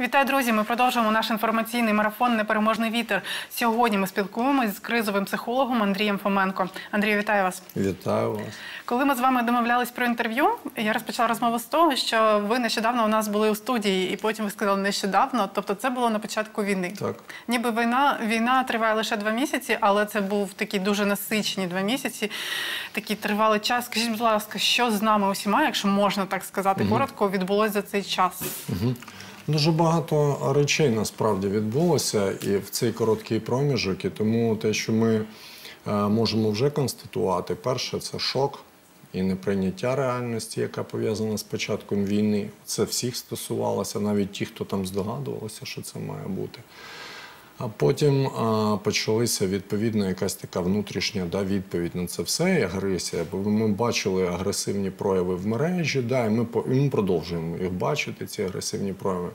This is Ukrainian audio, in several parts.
Вітаю, друзі! Ми продовжуємо наш інформаційний марафон Непереможний вітер. Сьогодні ми спілкуємось з кризовим психологом Андрієм Фоменко. Андрію, вітаю вас. Вітаю вас. Коли ми з вами домовлялись про інтерв'ю, я розпочала розмову з того, що ви нещодавно у нас були у студії, і потім ви сказали нещодавно. Тобто, це було на початку війни. Так. Ніби війна війна триває лише два місяці, але це був такі дуже насичені два місяці. Такий тривалий час. Скажіть, будь ласка, що з нами усіма, якщо можна так сказати, коротко відбулося за цей час? Дуже багато речей насправді відбулося і в цей короткий проміжок. І тому те, що ми е, можемо вже констатувати, перше це шок і неприйняття реальності, яка пов'язана з початком війни. Це всіх стосувалося, навіть ті, хто там здогадувалося, що це має бути. А потім а, почалася відповідна якась така внутрішня да, відповідь на це все, і агресія. Бо ми бачили агресивні прояви в мережі, да, і ми, і ми продовжуємо їх бачити, ці агресивні прояви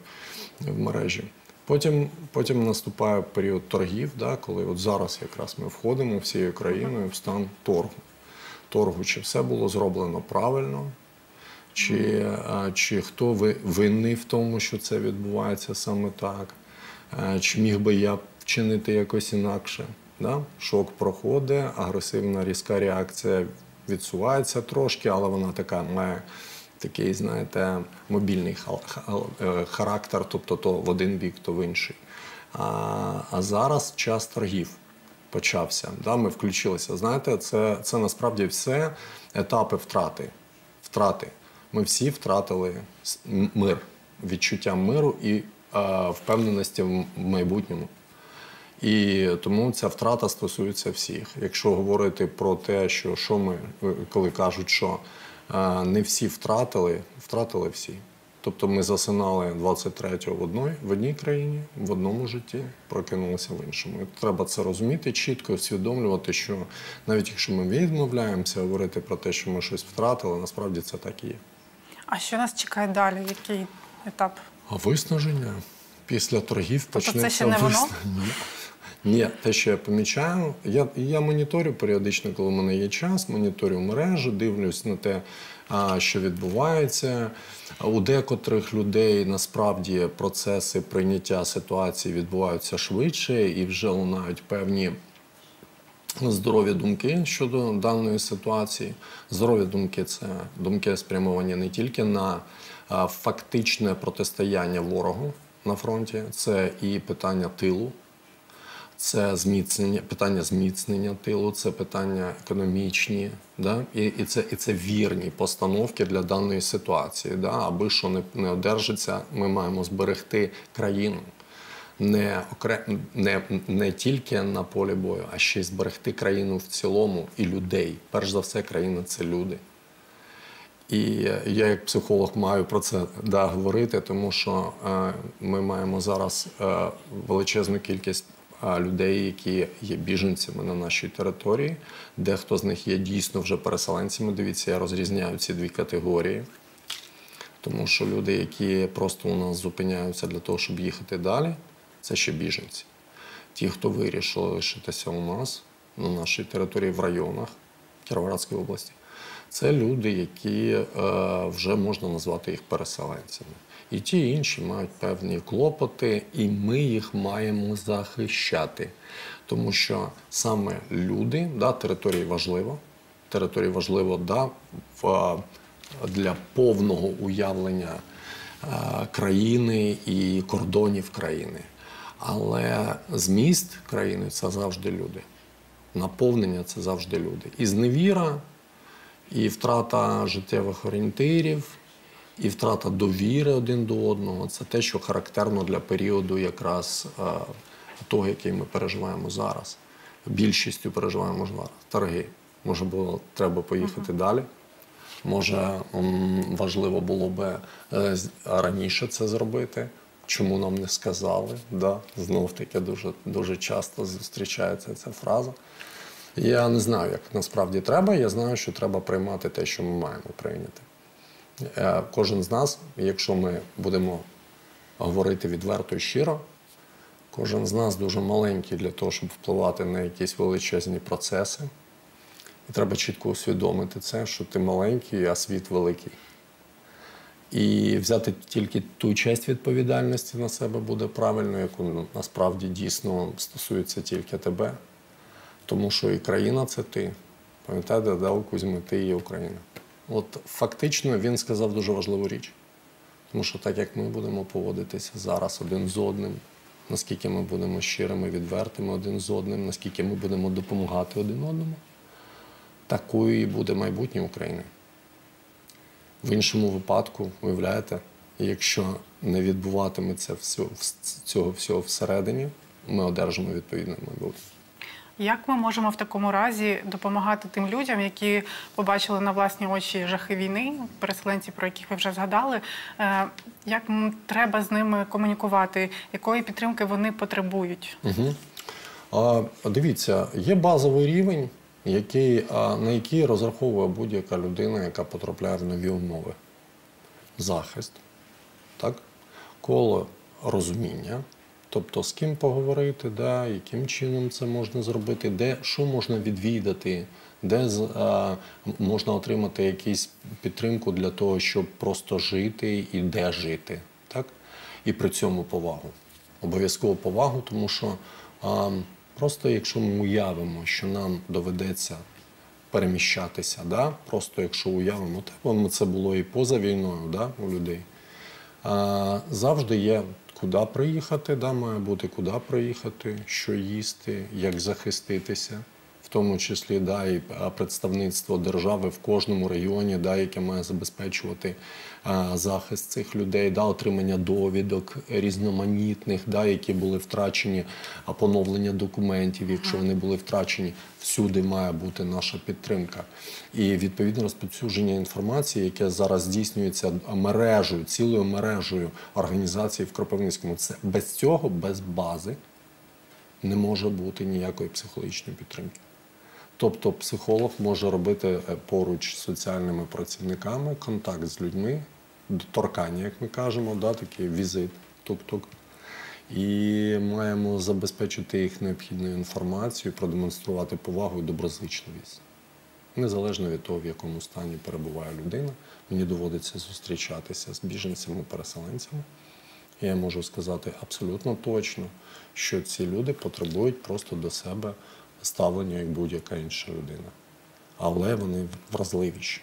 в мережі. Потім, потім наступає період торгів, да, коли от зараз якраз ми входимо всією країною в стан торгу. Торгу, чи все було зроблено правильно, чи, а, чи хто ви- винний в тому, що це відбувається саме так, чи міг би я вчинити якось інакше. Да? Шок проходить, агресивна різка реакція відсувається трошки, але вона така має такий, знаєте, мобільний е, характер, тобто то в один бік, то в інший. А, а зараз час торгів почався. Да? Ми включилися. Знаєте, це, це насправді все етапи втрати. втрати. Ми всі втратили мир, відчуття миру і е, впевненості в майбутньому. І тому ця втрата стосується всіх. Якщо говорити про те, що, що ми, е, коли кажуть, що е, не всі втратили, втратили всі. Тобто ми засинали 23-го в одній, в одній країні, в одному житті, прокинулися в іншому. І треба це розуміти чітко, усвідомлювати, що навіть якщо ми відмовляємося говорити про те, що ми щось втратили, насправді це так і є. А що нас чекає далі? Який етап? А виснаження після торгів Тобто це почнеться ще не воно? виснаження. Ні, те, що я помічаю, я, я моніторю періодично, коли в мене є час, моніторю мережу, дивлюсь на те, а, що відбувається. У декотрих людей насправді процеси прийняття ситуації відбуваються швидше і вже лунають певні здорові думки щодо даної ситуації. Здорові думки це думки спрямовані не тільки на фактичне протистояння ворогу на фронті, це і питання тилу, це зміцнення, питання зміцнення тилу, це питання економічні, да? і, і, це, і це вірні постановки для даної ситуації. Да? Аби що не, не одержиться, ми маємо зберегти країну. Не, окре... не, не тільки на полі бою, а ще й зберегти країну в цілому і людей. Перш за все, країна це люди. І я, як психолог, маю про це да, говорити, тому що е, ми маємо зараз е, величезну кількість е, людей, які є біженцями на нашій території. Дехто з них є дійсно вже переселенцями. Дивіться, я розрізняю ці дві категорії. Тому що люди, які просто у нас зупиняються для того, щоб їхати далі, це ще біженці. Ті, хто вирішили лишитися у нас на нашій території в районах Кіровоградської області, це люди, які е, вже можна назвати їх переселенцями. І ті і інші мають певні клопоти, і ми їх маємо захищати. Тому що саме люди, да, території важливо, території важливо да, в, для повного уявлення е, країни і кордонів країни. Але зміст країни це завжди люди. Наповнення це завжди люди. І зневіра, і втрата життєвих орієнтирів, і втрата довіри один до одного це те, що характерно для періоду якраз е, того, який ми переживаємо зараз. Більшістю переживаємо зараз. Торги. Може було треба поїхати далі. Може, важливо було би е, раніше це зробити. Чому нам не сказали? Да? Знов таки дуже, дуже часто зустрічається ця фраза. Я не знаю, як насправді треба. Я знаю, що треба приймати те, що ми маємо прийняти. Е, Кожен з нас, якщо ми будемо говорити відверто і щиро, кожен з нас дуже маленький для того, щоб впливати на якісь величезні процеси. І треба чітко усвідомити це, що ти маленький, а світ великий. І взяти тільки ту часть відповідальності на себе буде правильно, яку ну, насправді дійсно стосується тільки тебе. Тому що і країна це ти. Пам'ятаєте, да, у Кузьми, ти є Україна. От фактично він сказав дуже важливу річ. Тому що так як ми будемо поводитися зараз один з одним, наскільки ми будемо щирими, відвертими один з одним, наскільки ми будемо допомагати один одному, такою і буде майбутнє України. В іншому випадку, уявляєте, якщо не відбуватиметься всього, цього всього всередині, ми одержимо відповідне майбутнє. Як ми можемо в такому разі допомагати тим людям, які побачили на власні очі жахи війни, переселенці, про яких ви вже згадали? Е, Як треба з ними комунікувати? Якої підтримки вони потребують? Угу. А, дивіться, є базовий рівень, який, на який розраховує будь-яка людина, яка потрапляє в нові умови. Захист, так? коло розуміння, тобто з ким поговорити, да, яким чином це можна зробити, де що можна відвідати, де а, можна отримати якусь підтримку для того, щоб просто жити і де жити. Так? І при цьому повагу. Обов'язково повагу, тому що а, просто якщо ми уявимо, що нам доведеться переміщатися, да? просто якщо уявимо, так воно це було і поза війною да? у людей. А, завжди є куди приїхати, да? має бути куди приїхати, що їсти, як захиститися. Тому числі да, і представництво держави в кожному регіоні, да, яке має забезпечувати а, захист цих людей, да, отримання довідок різноманітних, да, які були втрачені, а поновлення документів, якщо вони були втрачені, всюди має бути наша підтримка. І відповідне розповсюдження інформації, яке зараз здійснюється мережею, цілою мережею організацій в Кропивницькому. Це без цього, без бази не може бути ніякої психологічної підтримки. Тобто психолог може робити е, поруч з соціальними працівниками контакт з людьми, торкання, як ми кажемо, да, такий візит, тук-тук. І маємо забезпечити їх необхідною інформацією, продемонструвати повагу і доброзичливість. Незалежно від того, в якому стані перебуває людина, мені доводиться зустрічатися з біженцями-переселенцями. Я можу сказати абсолютно точно, що ці люди потребують просто до себе ставлення як будь-яка інша людина. Але вони вразливіші.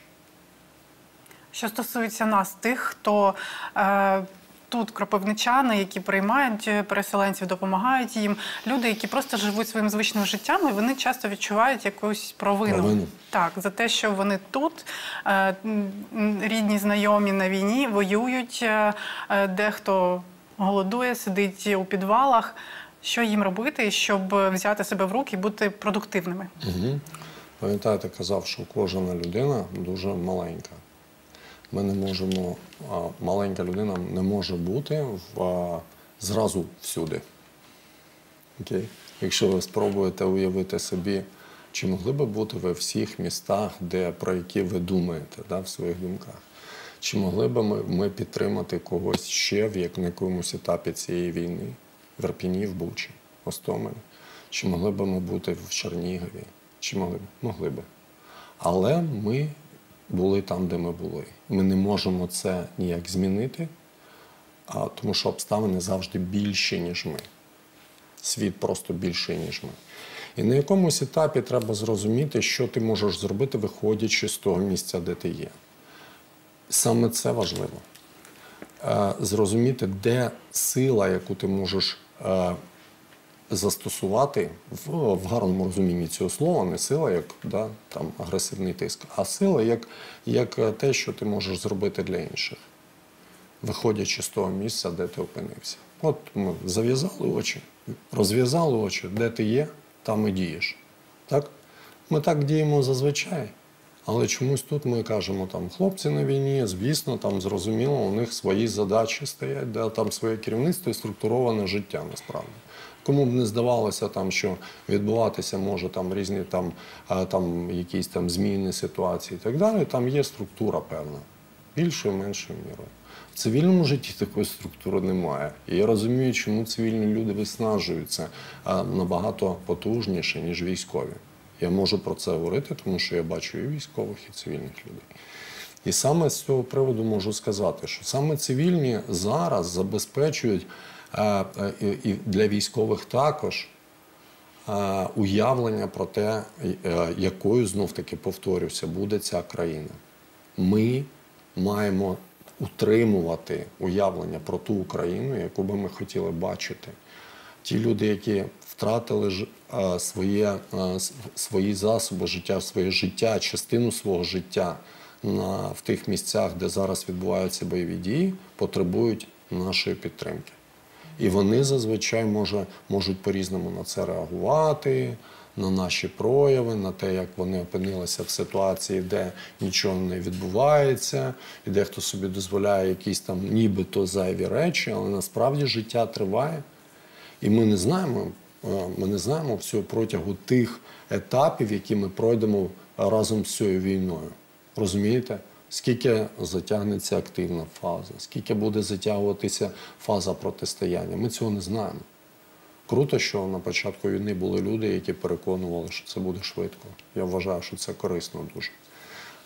Що стосується нас, тих, хто е, тут кропивничани, які приймають переселенців, допомагають їм, люди, які просто живуть своїм звичним життям, і вони часто відчувають якусь провину. Провину. Так, за те, що вони тут, е, рідні, знайомі на війні, воюють, е, е, дехто голодує, сидить у підвалах. Що їм робити, щоб взяти себе в руки і бути продуктивними? Угу. Пам'ятаєте, казав, що кожна людина дуже маленька. Ми не можемо, маленька людина не може бути в, зразу всюди. Окей? Якщо ви спробуєте уявити собі, чи могли би бути ви в всіх містах, де, про які ви думаєте да, в своїх думках? Чи могли б ми, ми підтримати когось ще в як- якомусь етапі цієї війни? В Ірпіні, в Бучі, Остомелі? Чи могли б ми бути в Чернігові? Чи могли б? Могли б. Але ми були там, де ми були. Ми не можемо це ніяк змінити, тому що обставини завжди більші, ніж ми. Світ просто більший, ніж ми. І на якомусь етапі треба зрозуміти, що ти можеш зробити, виходячи з того місця, де ти є. Саме це важливо. Е, Зрозуміти, де сила, яку ти можеш застосувати в, в гарному розумінні цього слова, не сила як да, там, агресивний тиск, а сила як, як е, те, що ти можеш зробити для інших, виходячи з того місця, де ти опинився. От ми зав'язали очі, розв'язали очі, де ти є, там і дієш. Так? Ми так діємо зазвичай. Але чомусь тут ми кажемо, там хлопці на війні, звісно, там зрозуміло, у них свої задачі стоять, де там своє керівництво і структуроване життя насправді. Кому б не здавалося, там, що відбуватися може там різні там, там, якісь там зміни ситуації і так далі, там є структура певна, більшою, меншою мірою. В цивільному житті такої структури немає. І я розумію, чому цивільні люди виснажуються набагато потужніше, ніж військові. Я можу про це говорити, тому що я бачу і військових, і цивільних людей. І саме з цього приводу можу сказати, що саме цивільні зараз забезпечують е, е, і для військових також е, уявлення про те, якою знов таки повторюся, буде ця країна. Ми маємо утримувати уявлення про ту Україну, яку би ми хотіли бачити. Ті люди, які втратили ж- своє, свої засоби життя, своє життя, частину свого життя на, в тих місцях, де зараз відбуваються бойові дії, потребують нашої підтримки. І вони зазвичай може, можуть по-різному на це реагувати, на наші прояви, на те, як вони опинилися в ситуації, де нічого не відбувається, і дехто собі дозволяє якісь там нібито зайві речі, але насправді життя триває. І ми не знаємо, ми не знаємо всього протягу тих етапів, які ми пройдемо разом з цією війною. Розумієте? Скільки затягнеться активна фаза, скільки буде затягуватися фаза протистояння? Ми цього не знаємо. Круто, що на початку війни були люди, які переконували, що це буде швидко. Я вважаю, що це корисно дуже.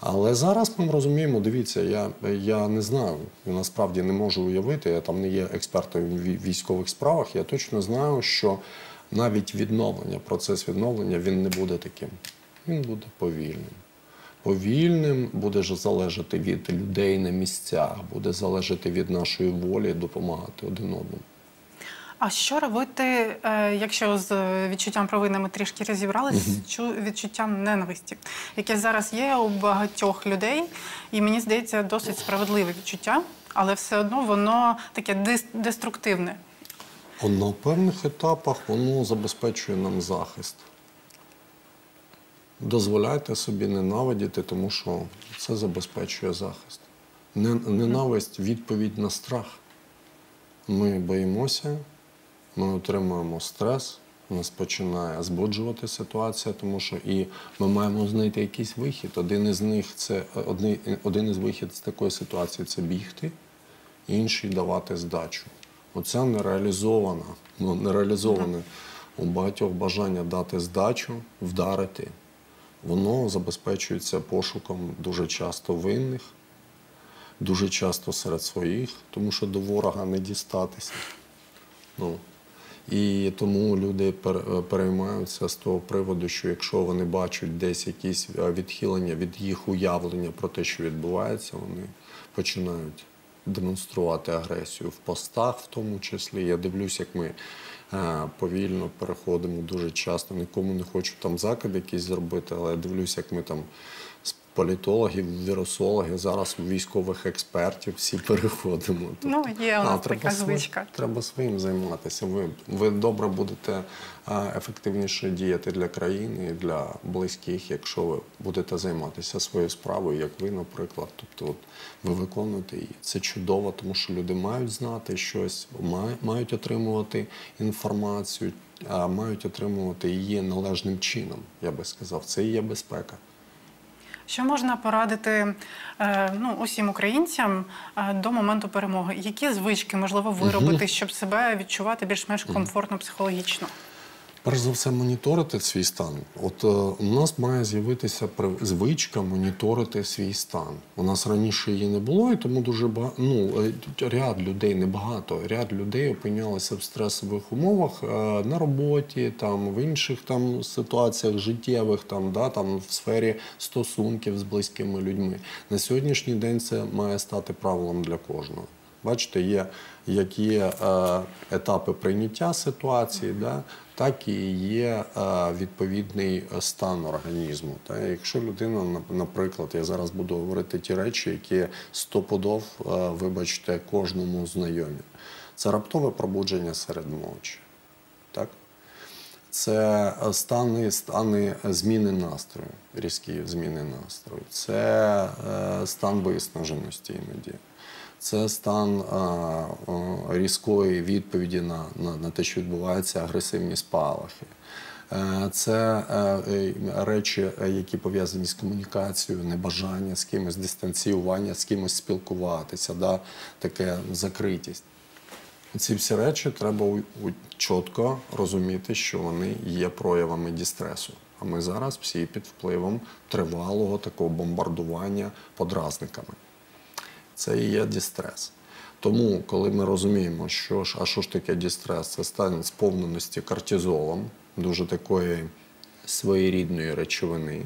Але зараз ми розуміємо, дивіться, я, я не знаю, я насправді не можу уявити, я там не є експертом в військових справах. Я точно знаю, що навіть відновлення, процес відновлення, він не буде таким. Він буде повільним. Повільним буде ж залежати від людей на місцях, буде залежати від нашої волі допомагати один одному. А що робити, е, якщо з відчуттям провини ми трішки розібрались, з чу- відчуттям ненависті, яке зараз є у багатьох людей, і мені здається, досить справедливе відчуття, але все одно воно таке дес- деструктивне. На певних етапах воно забезпечує нам захист. Дозволяйте собі ненавидіти, тому що це забезпечує захист. Ненависть відповідь на страх. Ми боїмося, ми отримуємо стрес, нас починає збуджувати ситуація, тому що і ми маємо знайти якийсь вихід. Один із них це один, один із вихід з такої ситуації це бігти, інший давати здачу. Оця нереалізована, ну нереалізоване у багатьох бажання дати здачу, вдарити. Воно забезпечується пошуком дуже часто винних, дуже часто серед своїх, тому що до ворога не дістатися. Ну, і тому люди переймаються з того приводу, що якщо вони бачать десь якісь е, відхилення від їх уявлення про те, що відбувається, вони починають демонструвати агресію в постах, в тому числі. Я дивлюсь, як ми е, повільно переходимо дуже часто. Нікому не хочу там закид якийсь зробити, але я дивлюсь, як ми там політологів, вірусологів, зараз військових експертів всі переходимо. Ну, є у нас треба така сви- звичка. Треба своїм займатися. Ви, ви добре будете а, ефективніше діяти для країни і для близьких, якщо ви будете займатися своєю справою, як ви, наприклад. Тобто, от, ви виконуєте її. Це чудово, тому що люди мають знати щось, мають отримувати інформацію, а мають отримувати її належним чином. Я би сказав, це і є безпека. Що можна порадити е, ну, усім українцям е, до моменту перемоги? Які звички можливо виробити, щоб себе відчувати більш-менш комфортно психологічно? Перш за все, моніторити свій стан. От е, у нас має з'явитися звичка моніторити свій стан. У нас раніше її не було, і тому дуже багато ну, е, ряд людей, небагато, ряд людей опинялися в стресових умовах е, на роботі, там в інших там ситуаціях життєвих, там, да, там в сфері стосунків з близькими людьми. На сьогоднішній день це має стати правилом для кожного. Бачите, є як є етапи прийняття ситуації, да, так і є е, відповідний стан організму. Якщо людина, наприклад, я зараз буду говорити ті речі, які стопудов, е, вибачте, кожному знайомі. Це раптове пробудження серед ночі. Так? Це стани, стани зміни настрою, різкі зміни настрою. Це е, стан виснаженості іноді. Це стан е, е, різкої відповіді на, на, на те, що відбувається, агресивні спалахи. Е, Це речі, які пов'язані з комунікацією, небажання з кимось, дистанціювання, з кимось спілкуватися, да? таке закритість. Ці всі речі треба чітко розуміти, що вони є проявами дістресу. А ми зараз всі під впливом тривалого такого бомбардування подразниками. Це і є дістрес. Тому, коли ми розуміємо, що ж, а що ж таке дістрес, це стан сповненості кортизолом, дуже такої своєрідної речовини,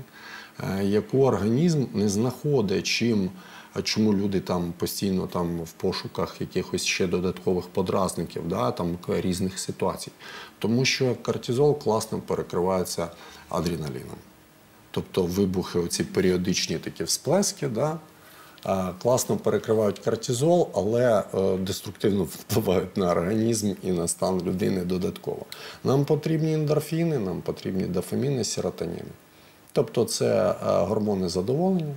е, яку організм не знаходить чим. А чому люди там постійно там в пошуках якихось ще додаткових подразників, да, там різних ситуацій? Тому що кортизол класно перекривається адреналіном. Тобто вибухи, оці періодичні такі всплески, да, класно перекривають кортизол, але е, деструктивно впливають на організм і на стан людини додатково. Нам потрібні ендорфіни, нам потрібні дофаміни, серотоніни. Тобто це е, гормони задоволення,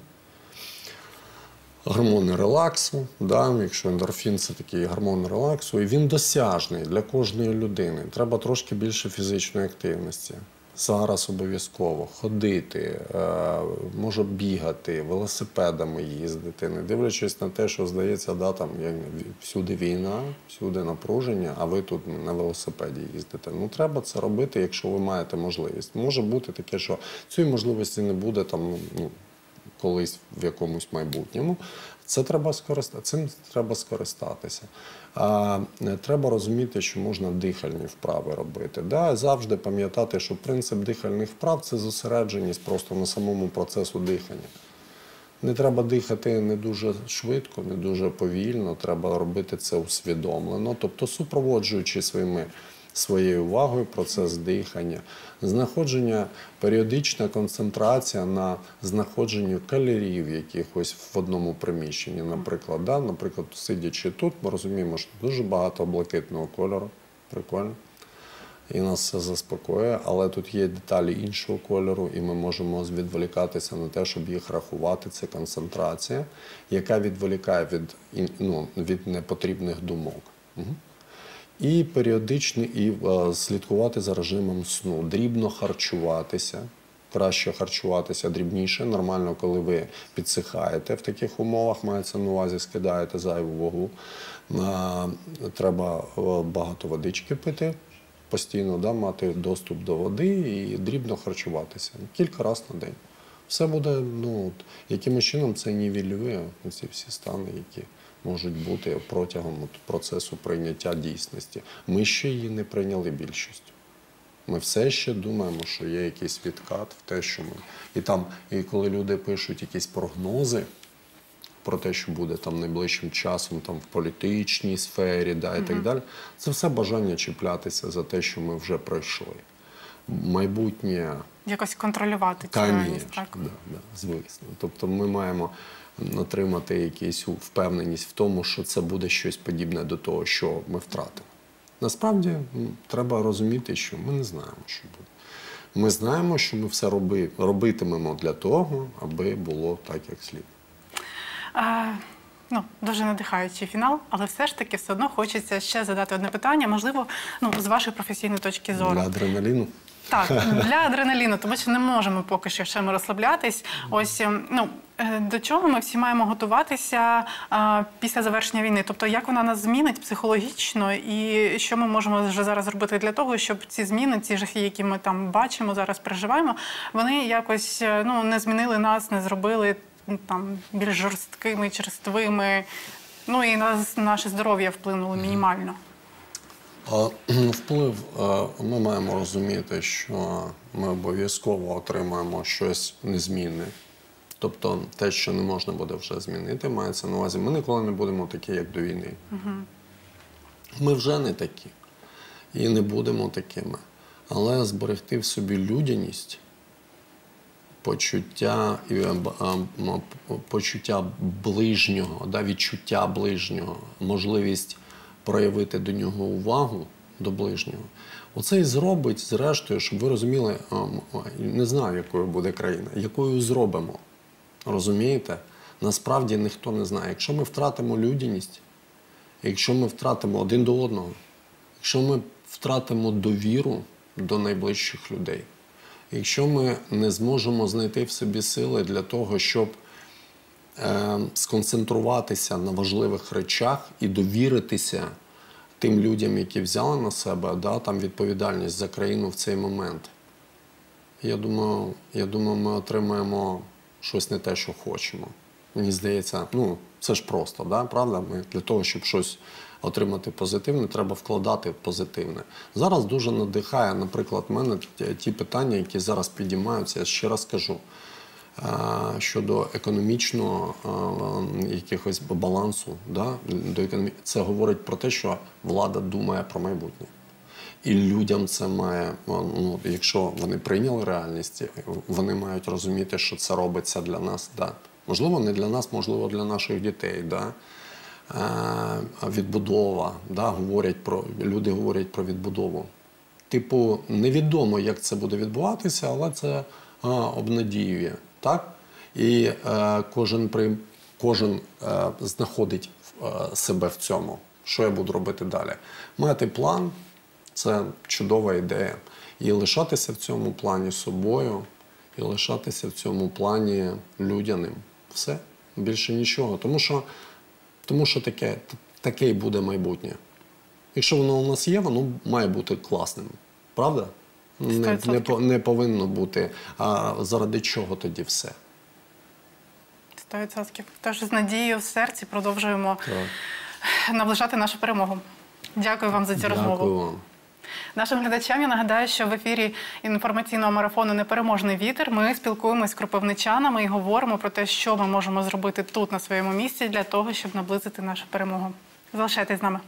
гормони релаксу. Да? Якщо ендорфін це такий гормон релаксу, і він досяжний для кожної людини. Треба трошки більше фізичної активності. Зараз обов'язково ходити, е, може бігати, велосипедами їздити, не дивлячись на те, що здається, да, там всюди війна, всюди напруження, а ви тут на велосипеді їздите. Ну треба це робити, якщо ви маєте можливість. Може бути таке, що цієї можливості не буде там. Ну, колись в якомусь майбутньому. Це треба скориста... Цим треба скористатися. А, е, треба розуміти, що можна дихальні вправи робити. Да? Завжди пам'ятати, що принцип дихальних вправ це зосередженість просто на самому процесу дихання. Не треба дихати не дуже швидко, не дуже повільно, треба робити це усвідомлено, тобто супроводжуючи своїми, своєю увагою процес дихання, знаходження, періодична концентрація на знаходженні калорій якихось в одному приміщенні. Наприклад, да? наприклад, сидячи тут, ми розуміємо, що дуже багато блакитного кольору. Прикольно і нас все заспокоює, але тут є деталі іншого кольору, і ми можемо відволікатися на те, щоб їх рахувати. Це концентрація, яка відволікає від, ну, від непотрібних думок. Мгм. І періодично і е, слідкувати за режимом сну, дрібно харчуватися. Краще харчуватися дрібніше. Нормально, коли ви підсихаєте в таких умовах, мається на увазі, скидаєте зайву вагу. Треба е, багато водички пити, постійно да, мати доступ до води і дрібно харчуватися кілька разів на день. Все буде, ну, якимось чином це нівелює ці всі стани, які можуть бути протягом процесу прийняття дійсності. Ми ще її не прийняли більшістю. Ми все ще думаємо, що є якийсь відкат в те, що ми. І там, і коли люди пишуть якісь прогнози про те, що буде там найближчим часом там, в політичній сфері, да, і так далі, це все бажання чіплятися за те, що ми вже пройшли. Майбутнє Якось контролювати цю реальність, так? да, да, звісно. Тобто ми маємо отримати якусь впевненість в тому, що це буде щось подібне до того, що ми втратимо. Насправді треба розуміти, що ми не знаємо, що буде. Ми знаємо, що ми все роби, робитимемо для того, аби було так, як слід. Е, ну, дуже надихаючий фінал, але все ж таки все одно хочеться ще задати одне питання, можливо, ну, з вашої професійної точки зору. Для адреналіну. Так, для адреналіну, тому що не можемо поки що ще ми розслаблятись. Ось ем, ну до чого ми всі маємо готуватися а, після завершення війни? Тобто, як вона нас змінить психологічно, і що ми можемо вже зараз зробити для того, щоб ці зміни, ці жахи, які ми там бачимо, зараз переживаємо, вони якось е, ну не змінили нас, не зробили там більш жорсткими, черствими. Ну і на наше здоров'я вплинуло мінімально. А, Вплив е, ми маємо розуміти, що ми обов'язково отримаємо щось незмінне. Тобто те, що не можна буде вже змінити, мається на увазі. Ми ніколи не будемо такі, як до війни. Ми вже не такі і не будемо такими. Але зберегти в собі людяність, почуття, почуття ближнього, да, відчуття ближнього, можливість проявити до нього увагу до ближнього. Оце і зробить, зрештою, щоб ви розуміли, не знаю, якою буде країна, якою зробимо. Розумієте? Насправді ніхто не знає. Якщо ми втратимо людяність, якщо ми втратимо один до одного, якщо ми втратимо довіру до найближчих людей, якщо ми не зможемо знайти в собі сили для того, щоб е, сконцентруватися на важливих речах і довіритися тим людям, які взяли на себе да, там відповідальність за країну в цей момент. Я думаю, я думаю, ми отримаємо щось не те, що хочемо. Мені здається, ну це ж просто, да? правда? Ми для того, щоб щось отримати позитивне, треба вкладати позитивне. Зараз дуже надихає, наприклад, мене ті- питання, які зараз підіймаються, я ще раз кажу. е, Щодо економічного е, якихось балансу, да, до економі... це говорить про те, що влада думає про майбутнє. І людям це має, ну, якщо вони прийняли реальність, вони мають розуміти, що це робиться для нас. Да. Можливо, не для нас, можливо, для наших дітей. Да. Е, відбудова, да, говорять про, люди говорять про відбудову. Типу, невідомо, як це буде відбуватися, але це а, обнадіює. Так? І е, кожен, при, кожен е, знаходить е, себе в цьому. Що я буду робити далі? Мати план це чудова ідея. І лишатися в цьому плані собою, і лишатися в цьому плані людяним. Все, більше нічого. Тому що, тому що таке, таке і буде майбутнє. Якщо воно у нас є, воно має бути класним. Правда? Не, не, не повинно бути. А заради чого тоді все? 100%. Тож з надією в серці продовжуємо Так. наближати нашу перемогу. Дякую вам за цю розмову. Дякую вам. Нашим глядачам я нагадаю, що в ефірі інформаційного марафону Непереможний вітер ми спілкуємось з кропивничанами і говоримо про те, що ми можемо зробити тут на своєму місці для того, щоб наблизити нашу перемогу. Залишайтесь з нами.